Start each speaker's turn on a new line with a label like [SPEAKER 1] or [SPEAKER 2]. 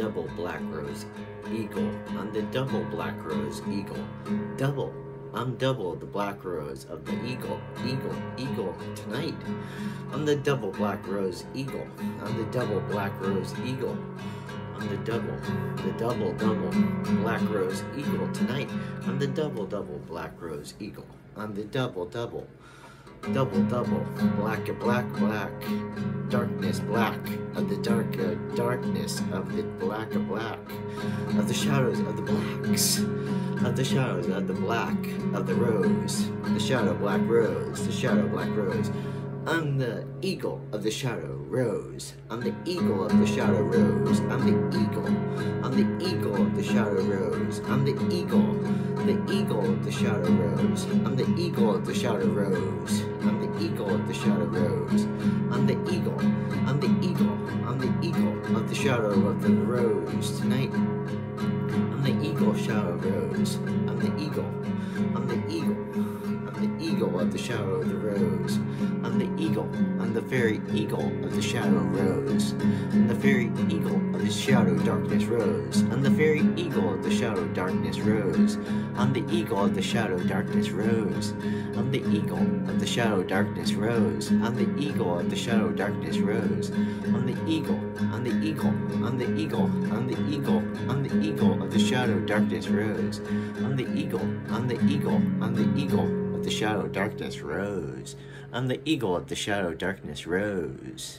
[SPEAKER 1] double black rose eagle. I'm the double black rose eagle. Double. I'm double the black rose of the eagle. Eagle. Eagle tonight. I'm the double black rose eagle. I'm the double black rose eagle. I'm the double, the double, double black rose eagle tonight. I'm the double, double black rose eagle. I'm the double, double, double, double black, black, black, darkness, black of the dark, uh, darkness of the black, black of the shadows of the blacks of the shadows of the black of the rose, the shadow black rose, the shadow black rose. I'm the eagle of the shadow rose. I'm the eagle of the shadow rose. I'm the eagle. I'm the eagle of the shadow rose. I'm the eagle. The eagle of the shadow rose. I'm the eagle of the shadow rose. I'm the eagle of the shadow rose. Shadow of the rose tonight. I'm the eagle shadow rose. I'm the eagle. I'm the eagle. I'm the eagle of the shadow of the rose. I'm the eagle. I'm the fairy eagle of the shadow rose. I'm the fairy eagle of the shadow darkness rose. I'm the fairy eagle of the shadow darkness rose. I'm the eagle of the shadow darkness rose. I'm the eagle of the shadow darkness rose. I'm the eagle of the shadow darkness rose. I'm the eagle. I'm the eagle. I'm the eagle. I'm the eagle. I'm the eagle of the shadow darkness rose. I'm the eagle. I'm the eagle. I'm the eagle of the shadow darkness rose. I'm the eagle of the shadow darkness rose.